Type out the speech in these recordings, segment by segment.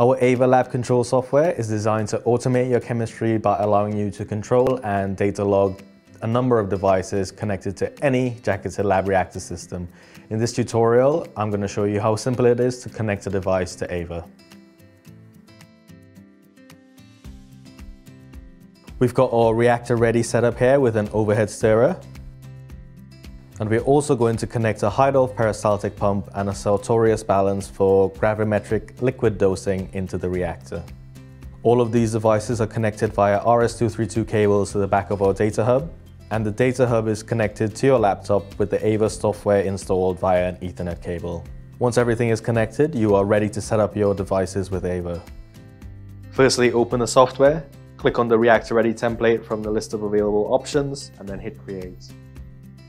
Our Ava Lab Control software is designed to automate your chemistry by allowing you to control and data log a number of devices connected to any jacketed lab reactor system. In this tutorial, I'm going to show you how simple it is to connect a device to Ava. We've got our reactor ready setup here with an overhead stirrer. And we're also going to connect a Heidolph peristaltic pump and a Sartorius balance for gravimetric liquid dosing into the reactor. All of these devices are connected via RS-232 cables to the back of our data hub, and the data hub is connected to your laptop with the Ava software installed via an Ethernet cable. Once everything is connected, you are ready to set up your devices with Ava. Firstly, open the software, click on the Reactor Ready template from the list of available options, and then hit Create.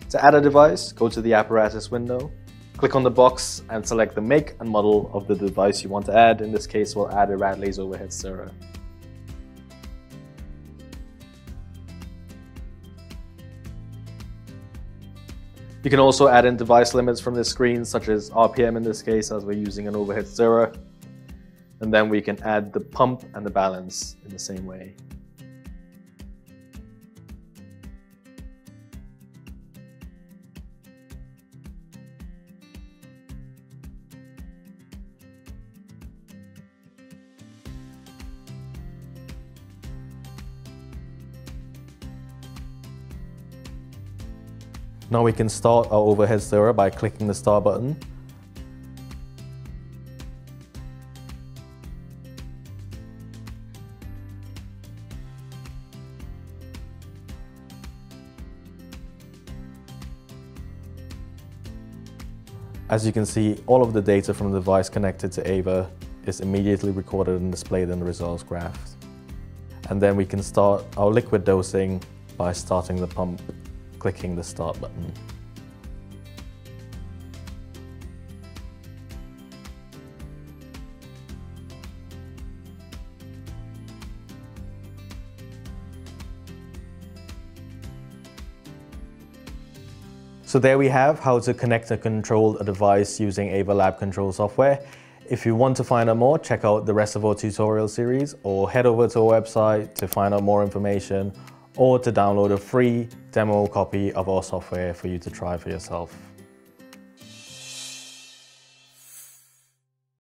To add a device, go to the apparatus window, click on the box and select the make and model of the device you want to add. In this case, we'll add a Radley's overhead stirrer. You can also add in device limits from this screen, such as RPM in this case, as we're using an overhead stirrer. And then we can add the pump and the balance in the same way. Now we can start our overhead stirrer by clicking the start button. As you can see, all of the data from the device connected to Ava is immediately recorded and displayed in the results graph. And then we can start our liquid dosing by starting the pump clicking the start button. So there we have how to connect and control a device using Ava Lab Control software. If you want to find out more, check out the rest of our tutorial series or head over to our website to find out more information or to download a free demo copy of our software for you to try for yourself.